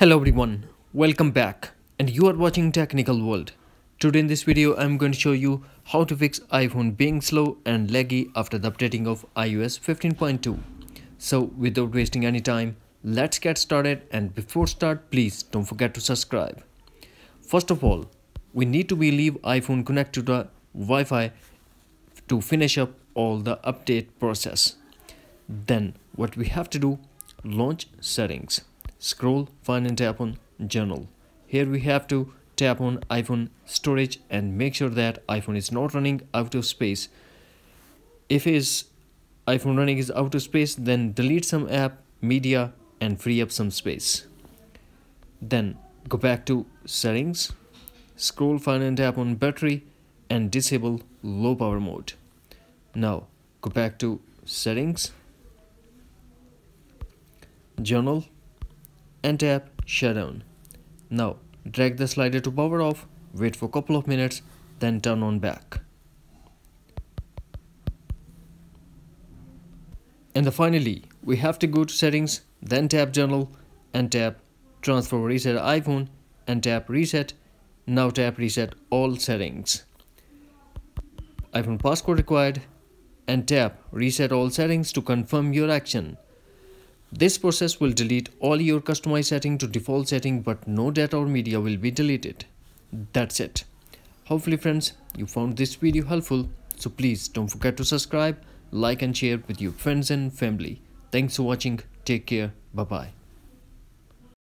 Hello everyone, welcome back and you are watching Technical World. Today in this video I am going to show you how to fix iPhone being slow and laggy after the updating of iOS 15.2. So without wasting any time, let's get started and before start please don't forget to subscribe. First of all, we need to leave iPhone connected to the Wi-Fi to finish up all the update process. Then what we have to do, launch settings scroll find and tap on General. Here we have to tap on iphone storage and make sure that iphone is not running out of space. If is iphone running is out of space then delete some app media and free up some space. Then go back to settings scroll find and tap on battery and disable low power mode. Now go back to settings General and tap shutdown. Now drag the slider to power off, wait for a couple of minutes, then turn on back. And finally, we have to go to settings, then tap General and tap transfer reset iPhone and tap reset. Now tap reset all settings. iPhone passcode required and tap reset all settings to confirm your action. This process will delete all your customized setting to default setting but no data or media will be deleted. That's it. Hopefully friends you found this video helpful so please don't forget to subscribe, like and share with your friends and family. Thanks for watching. Take care. Bye bye.